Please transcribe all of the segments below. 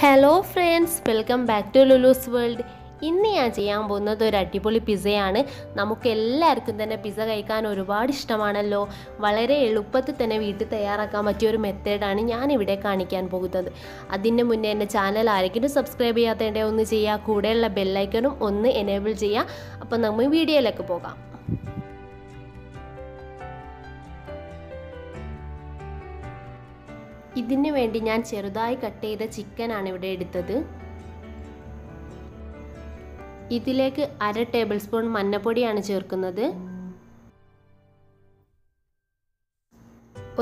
Hello friends welcome back to Lulu's world ഇന്ന് ഞാൻ ചെയ്യാൻ പോകുന്നത് ഒരു അടിപൊളി പിസയാണ് നമുക്ക് എല്ലാവർക്കും തന്നെ പിസ കഴിക്കാൻ ഒരുപാട് ഇഷ്ടമാണല്ലോ. വളരെ എളുപ്പത്തിൽ തന്നെ വീട്ടിൽ തയ്യാറാക്കാൻ പറ്റിയ ഒരു മെത്തേഡാണ് ഞാൻ ഇവിടെ കാണിക്കാൻ പോകുന്നത്. അതിന് മുന്നേ എന്റെ ചാനൽ ആരെങ്കിലും സബ്സ്ക്രൈബ് ചെയ്യാത്തതിന്റെ ഒന്ന് ചെയ്യുക കൂടെയുള്ള ബെല്ലൈക്കണും ഒന്ന് എനേബിൾ ചെയ്യുക അപ്പോൾ നമ്മൾ വീഡിയോയിലേക്ക് പോകാം. ഇതിന് വേണ്ടി ഞാൻ ചെറുതായി കട്ട് ചെയ്ത ചിക്കനാണ് ഇവിടെ എടുത്തത്. ഇതിലേക്ക് അര ടേബിൾ സ്പൂൺ മഞ്ഞപ്പൊടിയാണ് ചേർക്കുന്നത്.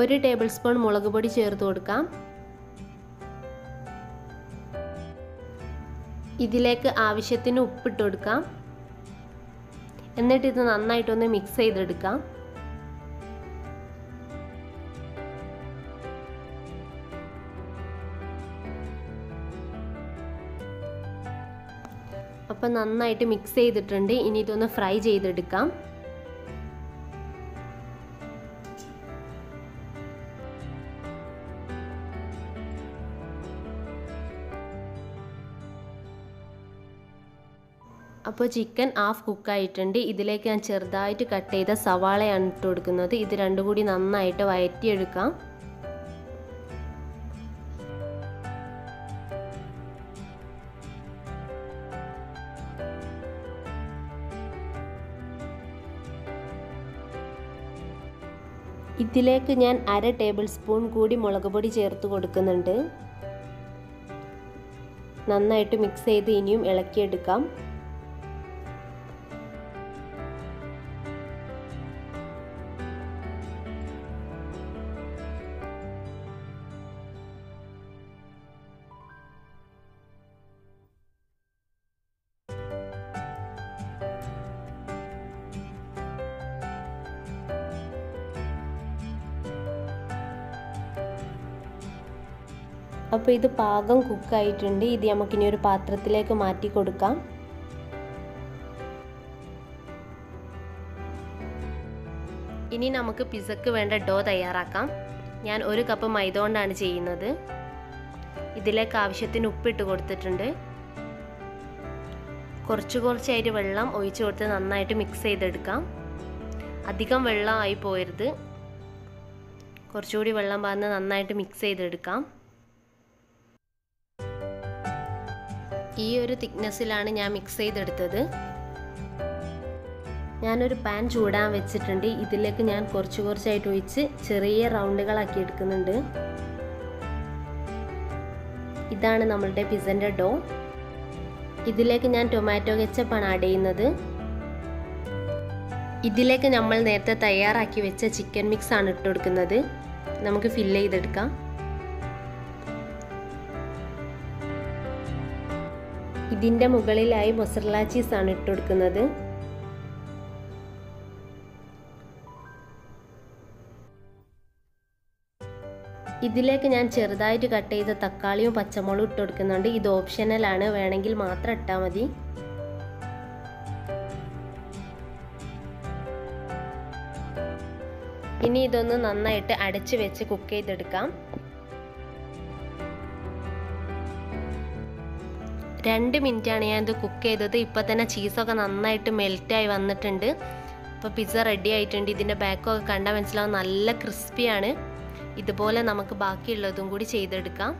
ഒരു ടേബിൾ സ്പൂൺ മുളക് പൊടി ചേർത്ത് കൊടുക്കാം. ഇതിലേക്ക് ആവശ്യത്തിന് ഉപ്പിട്ട് കൊടുക്കാം. എന്നിട്ട് ഇത് നന്നായിട്ടൊന്ന് മിക്സ് ചെയ്തെടുക്കാം. അപ്പം നന്നായിട്ട് മിക്സ് ചെയ്തിട്ടുണ്ട്. ഇനി ഇതൊന്ന് ഫ്രൈ ചെയ്തെടുക്കാം. അപ്പോൾ ചിക്കൻ ഹാഫ് കുക്കായിട്ടുണ്ട് ഇതിലേക്ക് ഞാൻ ചെറുതായിട്ട് കട്ട് ചെയ്ത സവാളയാണ് ഇട്ട് കൊടുക്കുന്നത്. ഇത് രണ്ടും കൂടി നന്നായിട്ട് വയറ്റിയെടുക്കാം. ഇതിലേക്ക് ഞാൻ അര ടേബിൾ സ്പൂൺ കൂടി മുളക് പൊടി ചേർത്ത് കൊടുക്കുന്നുണ്ട്. നന്നായിട്ട് മിക്സ് ചെയ്ത് ഇനിയും ഇളക്കിയെടുക്കാം. അപ്പോൾ ഇത് പാകം കുക്കായിട്ടുണ്ട് ഇത് നമുക്കിനി ഒരു പാത്രത്തിലേക്ക് മാറ്റി കൊടുക്കാം. ഇനി നമുക്ക് പിസക്ക് വേണ്ട ഡോ തയ്യാറാക്കാം. ഞാൻ ഒരു കപ്പ് മൈദ കൊണ്ടാണ് ചെയ്യുന്നത്. ഇതിലേക്ക് ആവശ്യത്തിന് ഉപ്പിട്ട് കൊടുത്തിട്ടുണ്ട്. കുറച്ച് കുറച്ചായിട്ട് വെള്ളം ഒഴിച്ചു കൊടുത്ത് നന്നായിട്ട് മിക്സ് ചെയ്തെടുക്കാം. അധികം വെള്ളം ആയി പോയരുത്. കുറച്ചുകൂടി വെള്ളം പാർന്ന് നന്നായിട്ട് മിക്സ് ചെയ്തെടുക്കാം. ഈ ഒരു തിക്നെസ്സിലാണ് ഞാൻ മിക്സ് ചെയ്തെടുത്തത്. ഞാനൊരു പാൻ ചൂടാൻ വെച്ചിട്ടുണ്ട്. ഇതിലേക്ക് ഞാൻ കുറച്ച് കുറച്ചായിട്ട് ഒഴിച്ച് ചെറിയ റൗണ്ടുകളാക്കി എടുക്കുന്നുണ്ട്. ഇതാണ് നമ്മളുടെ പിസന്റെ ഡോ ഇതിലേക്ക് ഞാൻ ടൊമാറ്റോ കെച്ചപ്പാണ് ആഡ് ചെയ്യുന്നത്. ഇതിലേക്ക് നമ്മൾ നേരത്തെ തയ്യാറാക്കി വെച്ച ചിക്കൻ മിക്സ് ആണ് ഇട്ട് കൊടുക്കുന്നത്. നമുക്ക് ഫില്ല് ചെയ്തെടുക്കാം. ഇതിന്റെ മുകളിലായി മൊസറല ചീസാണ് ഇട്ട് കൊടുക്കുന്നത് ഇതിലേക്ക് ഞാൻ ചെറുതായിട്ട് കട്ട് ചെയ്ത തക്കാളിയും പച്ചമുളകും ഇട്ട് കൊടുക്കുന്നുണ്ട് ഇത് ഓപ്ഷനലാണ് വേണമെങ്കിൽ മാത്രം ഇട്ടാൽ മതി. ഇനി ഇതൊന്ന് നന്നായിട്ട് അടച്ച് വെച്ച് കുക്ക് ചെയ്തെടുക്കാം. രണ്ട് മിനിറ്റാണ് ഇത് കുക്ക് ചെയ്തത്. ഇപ്പോൾ തന്നെ ചീസൊക്കെ നന്നായിട്ട് മെൽറ്റായി വന്നിട്ടുണ്ട്. ഇപ്പോൾ പിസ്സ റെഡി ആയിട്ടുണ്ട്. ഇതിന്റെ ബാക്കൊക്കെ കണ്ടാൽ മനസ്സിലാവും. നല്ല ക്രിസ്പിയാണ് ഇതുപോലെ നമുക്ക് ബാക്കിയുള്ളതും കൂടി ചെയ്തെടുക്കാം.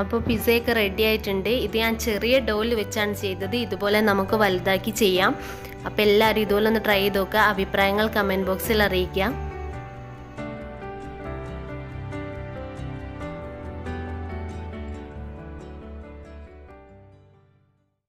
അപ്പോൾ പിസയൊക്കെ റെഡി ആയിട്ടുണ്ട്. ഇത് ഞാൻ ചെറിയ ഡോയിൽ വെച്ചാണ് ചെയ്തത്. ഇതുപോലെ നമുക്ക് വലുതാക്കി ചെയ്യാം. അപ്പോൾ എല്ലാവരും ഇതുപോലെ ഒന്ന് ട്രൈ ചെയ്ത് നോക്കുക അഭിപ്രായങ്ങൾ കമന്റ് ബോക്സിൽ അറിയിക്കാം.